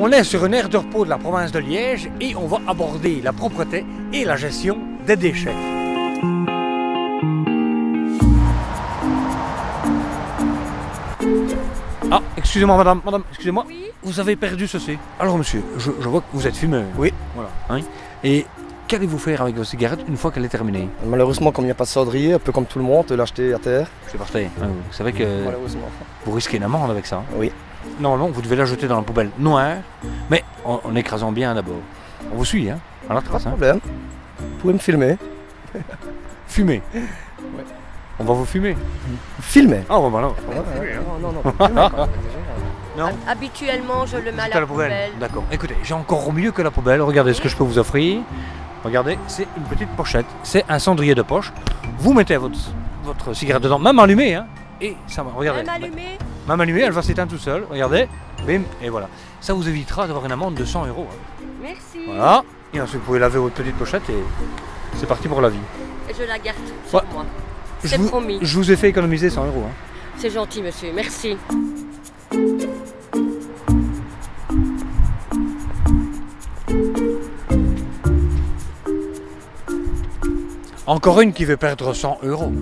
On est sur une aire de repos de la province de Liège et on va aborder la propreté et la gestion des déchets. Ah, excusez-moi madame, madame, excusez-moi. Oui. Vous avez perdu ceci. Alors monsieur, je, je vois que vous êtes fumeur. Oui. Voilà. hein. Et qu'allez-vous faire avec vos cigarettes une fois qu'elle est terminée Malheureusement, comme il n'y a pas de cendrier, un peu comme tout le monde, l'acheter à terre. C'est parfait. hein, Vous savez que Malheureusement. vous risquez une amende avec ça. hein? Oui. Non, non, vous devez la jeter dans la poubelle noire, mais en, en écrasant bien d'abord. On vous suit, hein À la Pas trace, de hein problème. Vous pouvez me filmer. Fumer. On va vous fumer. Filmer Ah, bon, bah. Non, non, non. pas quoi. Non Habituellement, je le mets à la poubelle. D'accord. Écoutez, j'ai encore mieux que la poubelle. Regardez ce que je peux vous offrir. Regardez, c'est une petite pochette. C'est un cendrier de poche. Vous mettez votre, votre cigarette dedans, même allumée, hein. Et ça va. Regardez. Même allumé Même allumée, elle va s'éteindre tout seul. Regardez. Bim. Et voilà. Ça vous évitera d'avoir une amende de 100 euros. hein. Merci. Voilà. Et ensuite, vous pouvez laver votre petite pochette et c'est parti pour la vie. Et je la garde sur Ouais. moi. Je C'est vous, promis. je vous ai fait économiser 100 euros. hein. C'est gentil, monsieur. Merci. Encore une qui veut perdre 100 euros.